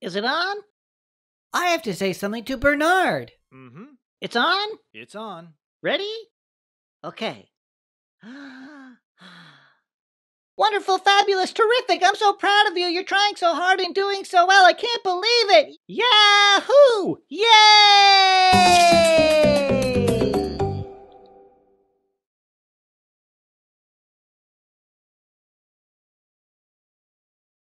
Is it on? I have to say something to Bernard. Mm-hmm. It's on? It's on. Ready? Okay. Wonderful, fabulous, terrific. I'm so proud of you. You're trying so hard and doing so well. I can't believe it. Yahoo! Yeah.